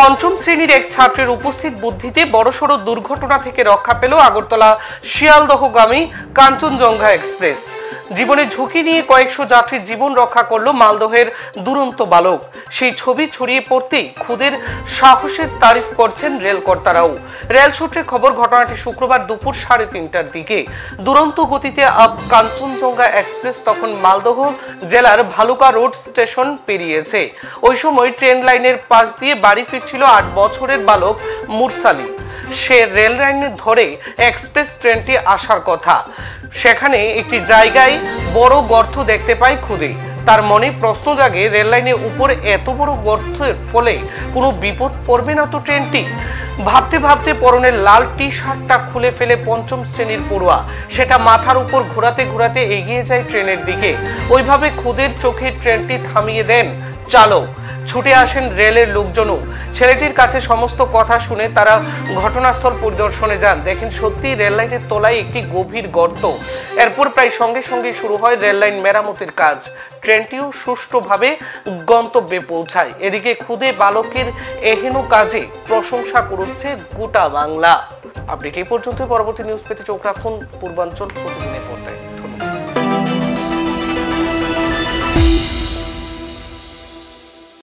পঞ্চম শ্রেণির এক ছাত্রের উপস্থিত বুদ্ধিতে বড়সড় দুর্ঘটনা থেকে রক্ষা পেল আগরতলা শিয়ালদহগামী কাঞ্চনজঙ্ঘা এক্সপ্রেস। জীবনে ঝুঁকি নিয়ে কয়েকশো যাত্রীর জীবন রক্ষা করল মালদহের দুরন্ত বালক। সেই ছবি ছড়িয়ে পড়তেই খুদের সাহসের তারিফ করছেন রেলকর্তারাও। রেল সূত্রে খবর, ঘটনাটি শুক্রবার দুপুর সাড়ে তিনটার দিকে। দুরন্ত গতিতে আপ কাঞ্চনজঙ্ঘা এক্সপ্রেস তখন মালদহ জেলার ভালুকা রোড স্টেশন পেরিয়েছে। ওই সময় ট্রেন লাইনের পাশ দিয়ে বাড়ি ফিরছিল আট বছরের বালক মুরসালি। সে রেল লাইনের ধরে এক্সপ্রেস ট্রেনটি আসার কথা। সেখানে একটি জায়গায় বড় গর্ত দেখতে পায় খুদে। তার মনে প্রশ্ন জাগে, রেল লাইনের উপরে এত বড় গর্তের ফলে কোনো বিপদ পড়বে না তো ট্রেনটি? ভাবতে ভাবতে পরনের লাল টি শার্টটা খুলে ফেলে পঞ্চম শ্রেণির পড়ুয়া। সেটা মাথার উপর ঘোরাতে ঘোরাতে এগিয়ে যায় ট্রেনের দিকে। ওইভাবে খুদের চোখে ট্রেনটি থামিয়ে দেন চালক। ছুটে আসেন রেলের লোকজনও। ছেলেটির কাছে সমস্ত কথা শুনে তারা ঘটনাস্থল পরিদর্শনে যান। দেখেন সত্যি রেল লাইনের তলায় একটি গভীর গর্ত। এরপর প্রায় সঙ্গে সঙ্গে শুরু হয় রেল লাইন মেরামতের কাজ। ট্রেনটিও সুষ্ঠুভাবে গন্তব্যে পৌঁছায়। এদিকে খুদে বালকের এহেন কাজে প্রশংসা করছে গোটা বাংলা। আপডেট এই পর্যন্ত পরবর্তী নিউজ পেতে চোখ রাখুন। পূর্বাঞ্চল প্রতিদিনের পর্দায়।